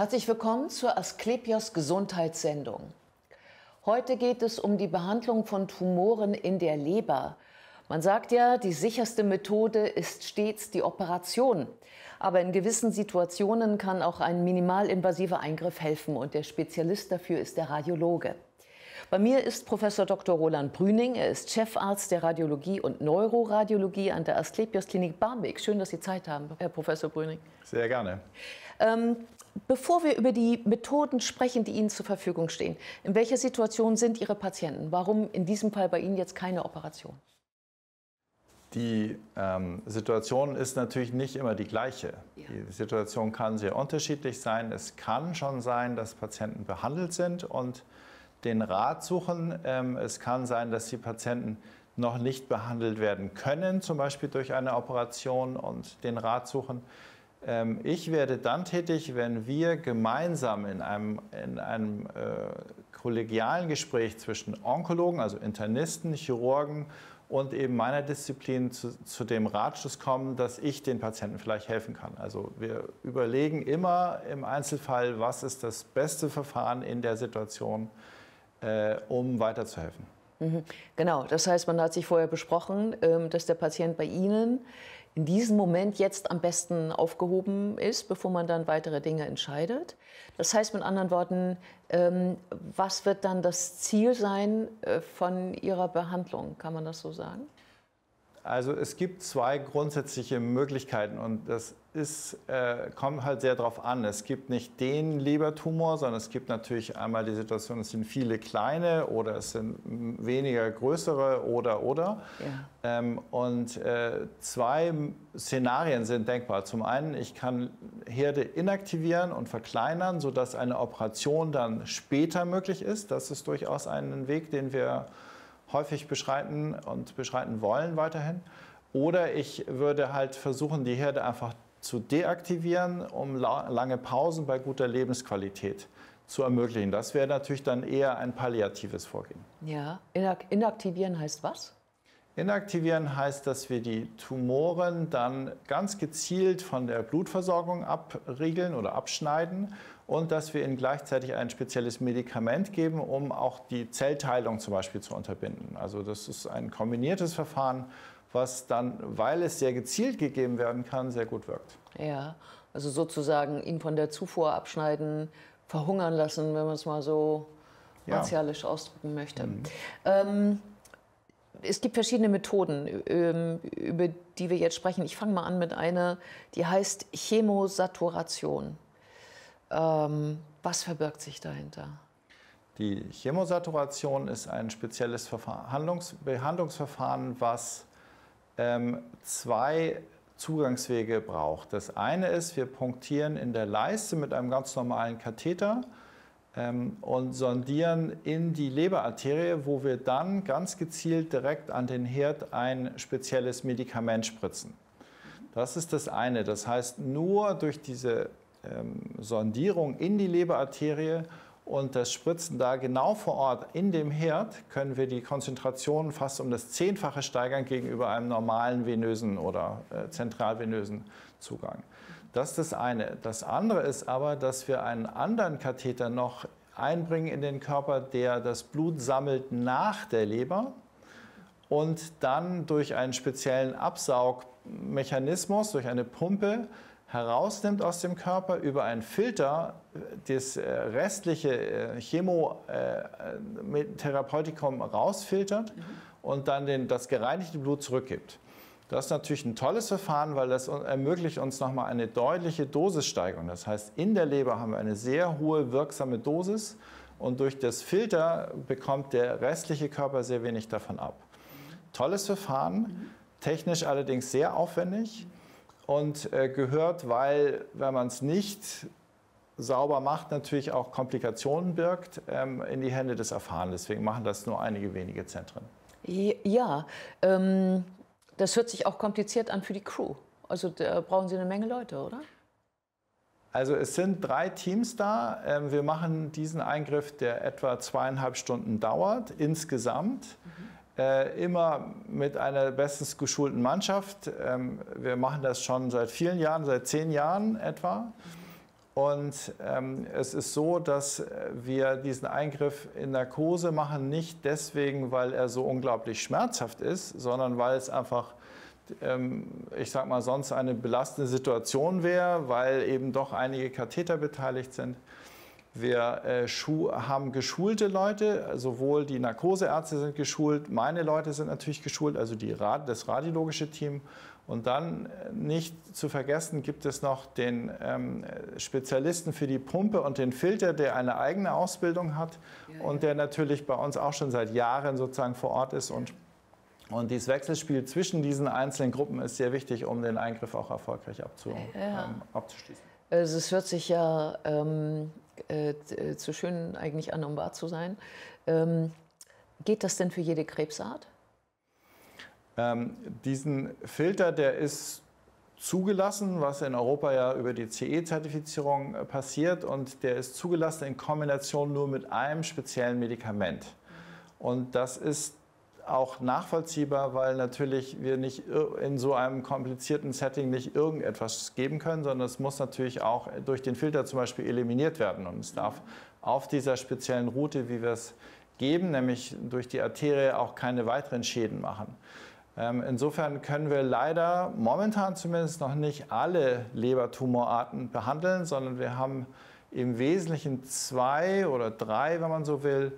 Herzlich willkommen zur Asklepios Gesundheitssendung. Heute geht es um die Behandlung von Tumoren in der Leber. Man sagt ja, die sicherste Methode ist stets die Operation. Aber in gewissen Situationen kann auch ein minimalinvasiver Eingriff helfen und der Spezialist dafür ist der Radiologe. Bei mir ist Professor Dr. Roland Brüning. Er ist Chefarzt der Radiologie und Neuroradiologie an der Asklepios Klinik Barmbek. Schön, dass Sie Zeit haben, Herr Professor Brüning. Sehr gerne. Ähm, bevor wir über die Methoden sprechen, die Ihnen zur Verfügung stehen, in welcher Situation sind Ihre Patienten? Warum in diesem Fall bei Ihnen jetzt keine Operation? Die ähm, Situation ist natürlich nicht immer die gleiche. Ja. Die Situation kann sehr unterschiedlich sein. Es kann schon sein, dass Patienten behandelt sind und den Rat suchen. Ähm, es kann sein, dass die Patienten noch nicht behandelt werden können, zum Beispiel durch eine Operation und den Rat suchen. Ähm, ich werde dann tätig, wenn wir gemeinsam in einem, in einem äh, kollegialen Gespräch zwischen Onkologen, also Internisten, Chirurgen und eben meiner Disziplin zu, zu, dem Ratschluss kommen, dass ich den Patienten vielleicht helfen kann. Also wir überlegen immer im Einzelfall, was ist das beste Verfahren in der Situation äh, um weiterzuhelfen. Mhm. Genau, das heißt, man hat sich vorher besprochen, ähm, dass der Patient bei Ihnen in diesem Moment jetzt am besten aufgehoben ist, bevor man dann weitere Dinge entscheidet. Das heißt mit anderen Worten, ähm, was wird dann das Ziel sein äh, von Ihrer Behandlung? Kann man das so sagen? Also es gibt zwei grundsätzliche Möglichkeiten und das ist, äh, kommt halt sehr darauf an. Es gibt nicht den Lebertumor, sondern es gibt natürlich einmal die Situation, es sind viele kleine oder es sind weniger größere oder oder. Ja. Ähm, und äh, zwei Szenarien sind denkbar. Zum einen, ich kann Herde inaktivieren und verkleinern, sodass eine Operation dann später möglich ist. Das ist durchaus ein Weg, den wir häufig beschreiten und beschreiten wollen weiterhin. Oder ich würde halt versuchen, die Herde einfach zu deaktivieren, um lange Pausen bei guter Lebensqualität zu ermöglichen. Das wäre natürlich dann eher ein palliatives Vorgehen. Ja, inaktivieren heißt was? Inaktivieren heißt, dass wir die Tumoren dann ganz gezielt von der Blutversorgung abriegeln oder abschneiden und dass wir ihnen gleichzeitig ein spezielles Medikament geben, um auch die Zellteilung zum Beispiel zu unterbinden. Also das ist ein kombiniertes Verfahren, was dann, weil es sehr gezielt gegeben werden kann, sehr gut wirkt. Ja, also sozusagen ihn von der Zufuhr abschneiden, verhungern lassen, wenn man es mal so martialisch ja. ausdrücken möchte. Mhm. Ähm, es gibt verschiedene Methoden, ähm, über die wir jetzt sprechen. Ich fange mal an mit einer, die heißt Chemosaturation. Ähm, was verbirgt sich dahinter? Die Chemosaturation ist ein spezielles Behandlungsverfahren, was ähm, zwei Zugangswege braucht. Das eine ist, wir punktieren in der Leiste mit einem ganz normalen Katheter ähm, und sondieren in die Leberarterie, wo wir dann ganz gezielt direkt an den Herd ein spezielles Medikament spritzen. Das ist das eine. Das heißt, nur durch diese Sondierung in die Leberarterie und das Spritzen da genau vor Ort in dem Herd können wir die Konzentration fast um das Zehnfache steigern gegenüber einem normalen venösen oder äh, zentralvenösen Zugang. Das ist das eine. Das andere ist aber, dass wir einen anderen Katheter noch einbringen in den Körper, der das Blut sammelt nach der Leber und dann durch einen speziellen Absaugmechanismus, durch eine Pumpe, herausnimmt aus dem Körper, über einen Filter das äh, restliche äh, Chemotherapeutikum rausfiltert mhm. und dann den, das gereinigte Blut zurückgibt. Das ist natürlich ein tolles Verfahren, weil das ermöglicht uns nochmal eine deutliche Dosissteigerung. Das heißt, in der Leber haben wir eine sehr hohe wirksame Dosis und durch das Filter bekommt der restliche Körper sehr wenig davon ab. Tolles Verfahren, technisch allerdings sehr aufwendig und äh, gehört, weil wenn man es nicht sauber macht, natürlich auch Komplikationen birgt, ähm, in die Hände des Erfahrenen. Deswegen machen das nur einige wenige Zentren. Ja, ähm, das hört sich auch kompliziert an für die Crew. Also da brauchen Sie eine Menge Leute, oder? Also es sind drei Teams da. Ähm, wir machen diesen Eingriff, der etwa zweieinhalb Stunden dauert, insgesamt. Mhm. Äh, immer mit einer bestens geschulten Mannschaft. Ähm, wir machen das schon seit vielen Jahren, seit zehn Jahren etwa. Und ähm, es ist so, dass wir diesen Eingriff in Narkose machen, nicht deswegen, weil er so unglaublich schmerzhaft ist, sondern weil es einfach, ähm, ich sag mal, sonst eine belastende Situation wäre, weil eben doch einige Katheter beteiligt sind. Wir äh, haben geschulte Leute, sowohl die Narkoseärzte sind geschult, meine Leute sind natürlich geschult, also die, das radiologische Team. Und dann äh, nicht zu vergessen gibt es noch den ähm, Spezialisten für die Pumpe und den Filter, der eine eigene Ausbildung hat ja, und der natürlich bei uns auch schon seit Jahren sozusagen vor Ort ist. Und, und dieses Wechselspiel zwischen diesen einzelnen Gruppen ist sehr wichtig, um den Eingriff auch erfolgreich abzu, ja. ähm, abzuschließen. Also es hört sich ja ähm, äh, zu schön eigentlich an, um wahr zu sein. Ähm, geht das denn für jede Krebsart? Ähm, diesen Filter, der ist zugelassen, was in Europa ja über die CE-Zertifizierung äh, passiert und der ist zugelassen in Kombination nur mit einem speziellen Medikament. Und das ist auch nachvollziehbar, weil natürlich wir nicht in so einem komplizierten Setting nicht irgendetwas geben können, sondern es muss natürlich auch durch den Filter zum Beispiel eliminiert werden. Und es darf auf dieser speziellen Route, wie wir es geben, nämlich durch die Arterie, auch keine weiteren Schäden machen. Ähm, insofern können wir leider momentan zumindest noch nicht alle Lebertumorarten behandeln, sondern wir haben im Wesentlichen zwei oder drei, wenn man so will,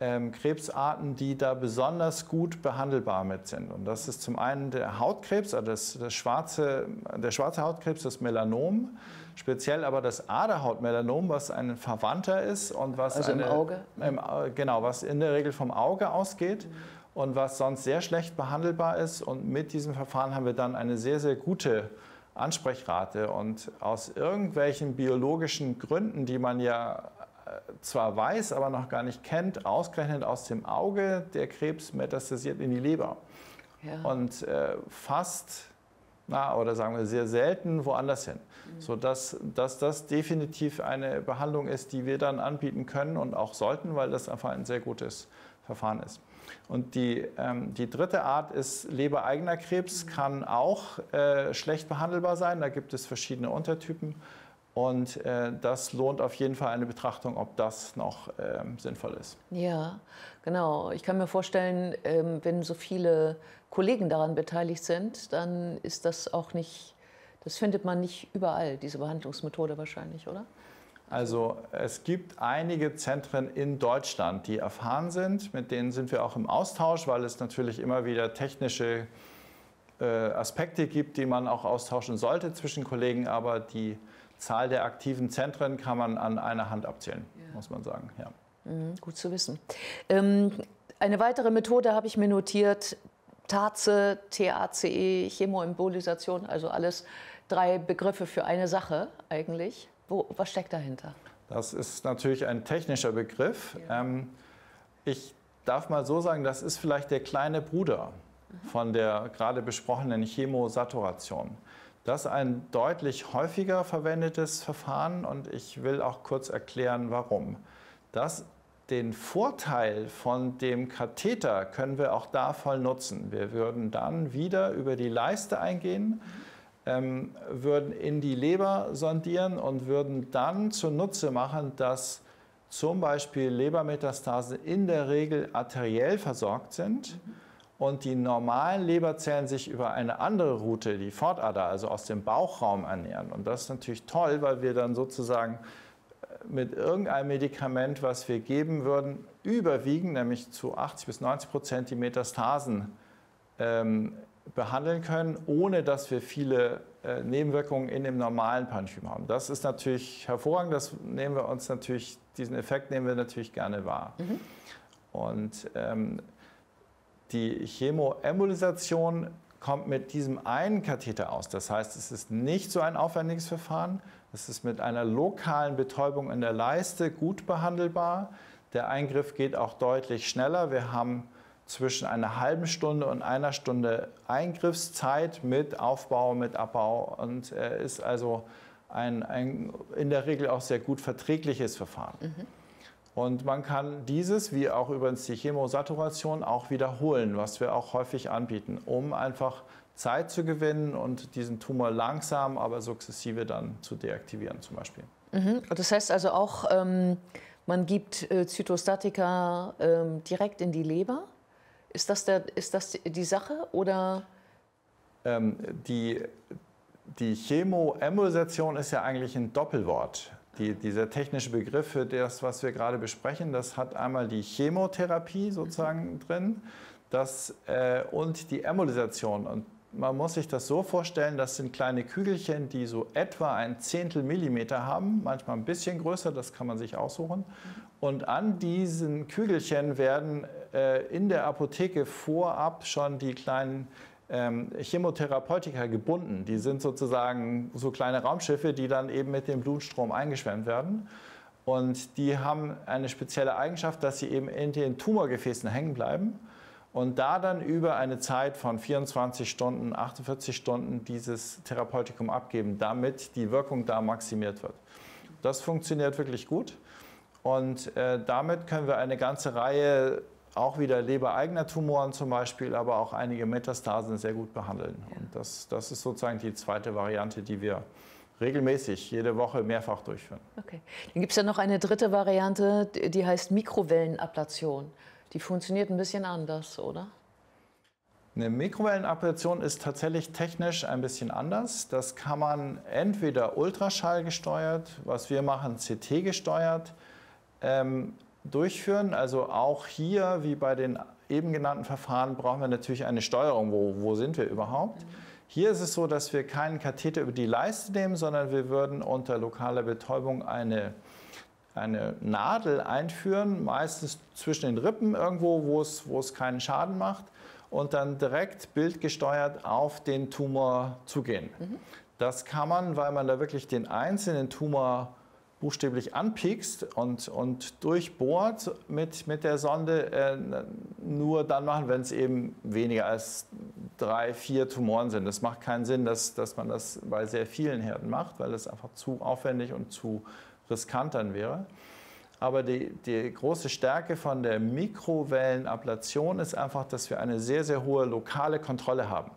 ähm, Krebsarten, die da besonders gut behandelbar mit sind. Und das ist zum einen der Hautkrebs, also das, das schwarze, der schwarze Hautkrebs, das Melanom, speziell aber das Aderhautmelanom, was ein Verwandter ist und was also eine, im Auge, im, genau, was in der Regel vom Auge ausgeht. Und was sonst sehr schlecht behandelbar ist. Und mit diesem Verfahren haben wir dann eine sehr, sehr gute Ansprechrate. Und aus irgendwelchen biologischen Gründen, die man ja zwar weiß, aber noch gar nicht kennt, ausgerechnet aus dem Auge der Krebs metastasiert in die Leber. Ja. Und äh, fast, na, oder sagen wir sehr selten woanders hin. Mhm. Sodass dass das definitiv eine Behandlung ist, die wir dann anbieten können und auch sollten, weil das einfach ein sehr gutes Verfahren ist. Und die, ähm, die dritte Art ist lebereigener Krebs, mhm. kann auch äh, schlecht behandelbar sein. Da gibt es verschiedene Untertypen. Und äh, das lohnt auf jeden Fall eine Betrachtung, ob das noch ähm, sinnvoll ist. Ja, genau. Ich kann mir vorstellen, ähm, wenn so viele Kollegen daran beteiligt sind, dann ist das auch nicht, das findet man nicht überall, diese Behandlungsmethode wahrscheinlich, oder? Also es gibt einige Zentren in Deutschland, die erfahren sind. Mit denen sind wir auch im Austausch, weil es natürlich immer wieder technische äh, Aspekte gibt, die man auch austauschen sollte zwischen Kollegen, aber die Zahl der aktiven Zentren kann man an einer Hand abzählen, ja. muss man sagen. Ja. Mhm, gut zu wissen. Ähm, eine weitere Methode habe ich mir notiert, TACE, TACE, Chemoembolisation, also alles drei Begriffe für eine Sache eigentlich. Wo, was steckt dahinter? Das ist natürlich ein technischer Begriff. Ja. Ähm, ich darf mal so sagen, das ist vielleicht der kleine Bruder mhm. von der gerade besprochenen Chemosaturation. Das ist ein deutlich häufiger verwendetes Verfahren und ich will auch kurz erklären, warum. Das, den Vorteil von dem Katheter können wir auch da voll nutzen. Wir würden dann wieder über die Leiste eingehen, ähm, würden in die Leber sondieren und würden dann zunutze machen, dass zum Beispiel Lebermetastasen in der Regel arteriell versorgt sind. Mhm und die normalen Leberzellen sich über eine andere Route, die Fortader, also aus dem Bauchraum ernähren. Und das ist natürlich toll, weil wir dann sozusagen äh, mit irgendeinem Medikament, was wir geben würden, überwiegen, nämlich zu 80 bis 90 Prozent die Metastasen ähm, behandeln können, ohne dass wir viele äh, Nebenwirkungen in dem normalen Parenchym haben. Das ist natürlich hervorragend, das nehmen wir uns natürlich, diesen Effekt nehmen wir natürlich gerne wahr. Mhm. Und ähm, die Chemoembolisation kommt mit diesem einen Katheter aus. Das heißt, es ist nicht so ein aufwendiges Verfahren. Es ist mit einer lokalen Betäubung in der Leiste gut behandelbar. Der Eingriff geht auch deutlich schneller. Wir haben zwischen einer halben Stunde und einer Stunde Eingriffszeit mit Aufbau, mit Abbau und äh, ist also ein, ein in der Regel auch sehr gut verträgliches Verfahren. Mhm. Und man kann dieses, wie auch übrigens die Chemosaturation, auch wiederholen, was wir auch häufig anbieten, um einfach Zeit zu gewinnen und diesen Tumor langsam, aber sukzessive dann zu deaktivieren zum Beispiel. Mhm. Das heißt also auch, ähm, man gibt äh, Zytostatika ähm, direkt in die Leber. Ist das, der, ist das die Sache oder? Ähm, die, die Chemoembolisation ist ja eigentlich ein Doppelwort. Die, dieser technische Begriff für das, was wir gerade besprechen, das hat einmal die Chemotherapie sozusagen drin das, äh, und die Embolisation. Und man muss sich das so vorstellen, das sind kleine Kügelchen, die so etwa ein Zehntel Millimeter haben, manchmal ein bisschen größer, das kann man sich aussuchen. Und an diesen Kügelchen werden äh, in der Apotheke vorab schon die kleinen ähm, Chemotherapeutika gebunden. Die sind sozusagen so kleine Raumschiffe, die dann eben mit dem Blutstrom eingeschwemmt werden. Und die haben eine spezielle Eigenschaft, dass sie eben in den Tumorgefäßen hängen bleiben und da dann über eine Zeit von 24 Stunden, 48 Stunden dieses Therapeutikum abgeben, damit die Wirkung da maximiert wird. Das funktioniert wirklich gut und äh, damit können wir eine ganze Reihe auch wieder lebereigener Tumoren zum Beispiel, aber auch einige Metastasen sehr gut behandeln. Ja. Und das, das ist sozusagen die zweite Variante, die wir regelmäßig jede Woche mehrfach durchführen. Okay. Dann gibt es ja noch eine dritte Variante, die heißt Mikrowellenablation die funktioniert ein bisschen anders, oder? Eine Mikrowellenablation ist tatsächlich technisch ein bisschen anders. Das kann man entweder Ultraschall gesteuert, was wir machen, CT gesteuert, ähm, durchführen. Also auch hier, wie bei den eben genannten Verfahren, brauchen wir natürlich eine Steuerung. Wo, wo sind wir überhaupt? Mhm. Hier ist es so, dass wir keinen Katheter über die Leiste nehmen, sondern wir würden unter lokaler Betäubung eine eine Nadel einführen, meistens zwischen den Rippen irgendwo, wo es, wo es keinen Schaden macht und dann direkt bildgesteuert auf den Tumor zugehen. Mhm. Das kann man, weil man da wirklich den einzelnen Tumor buchstäblich anpiekst und, und durchbohrt mit, mit der Sonde, äh, nur dann machen, wenn es eben weniger als drei, vier Tumoren sind. Es macht keinen Sinn, dass, dass man das bei sehr vielen Herden macht, weil es einfach zu aufwendig und zu riskant dann wäre. Aber die, die, große Stärke von der Mikrowellenablation ist einfach, dass wir eine sehr, sehr hohe lokale Kontrolle haben.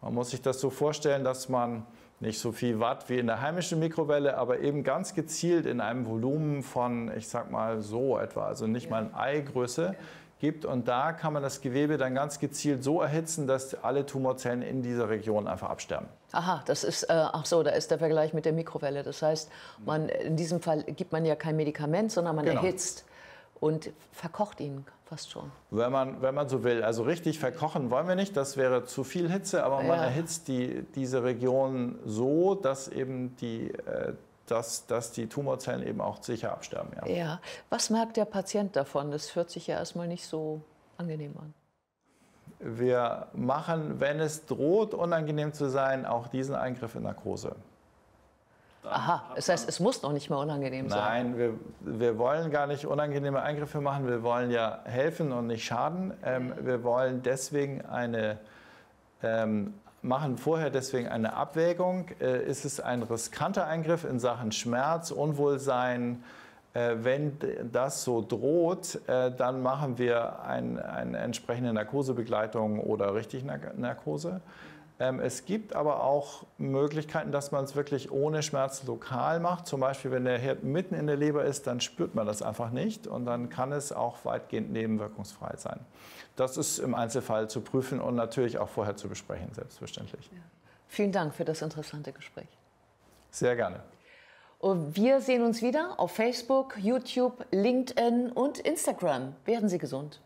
Man muss sich das so vorstellen, dass man nicht so viel Watt wie in der heimischen Mikrowelle, aber eben ganz gezielt in einem Volumen von, ich sag mal so etwa, also nicht mal ein Eigröße, gibt. Und da kann man das Gewebe dann ganz gezielt so erhitzen, dass alle Tumorzellen in dieser Region einfach absterben. Aha, das ist, äh, ach so, da ist der Vergleich mit der Mikrowelle. Das heißt, man, in diesem Fall gibt man ja kein Medikament, sondern man genau. erhitzt und verkocht ihn fast schon. Wenn man, wenn man so will. Also richtig verkochen wollen wir nicht, das wäre zu viel Hitze, aber ja. man erhitzt die, diese Region so, dass eben die äh, dass, dass die Tumorzellen eben auch sicher absterben. Ja. ja. Was merkt der Patient davon? Das hört sich ja erstmal nicht so angenehm an. Wir machen, wenn es droht, unangenehm zu sein, auch diesen Eingriff in Narkose. Aha, das heißt, es muss noch nicht mal unangenehm sein. Nein, wir, wir wollen gar nicht unangenehme Eingriffe machen. Wir wollen ja helfen und nicht schaden. Ähm, wir wollen deswegen eine ähm, machen vorher deswegen eine Abwägung. Äh, ist es ein riskanter Eingriff in Sachen Schmerz, Unwohlsein? Äh, wenn das so droht, äh, dann machen wir ein, eine entsprechende Narkosebegleitung oder richtig Narkose. Ähm, es gibt aber auch Möglichkeiten, dass man es wirklich ohne Schmerz lokal macht. Zum Beispiel, wenn der Herd mitten in der Leber ist, dann spürt man das einfach nicht und dann kann es auch weitgehend nebenwirkungsfrei sein. Das ist im Einzelfall zu prüfen und natürlich auch vorher zu besprechen, selbstverständlich. Ja. Vielen Dank für das interessante Gespräch. Sehr gerne. Und wir sehen uns wieder auf Facebook, YouTube, LinkedIn und Instagram. Werden Sie gesund.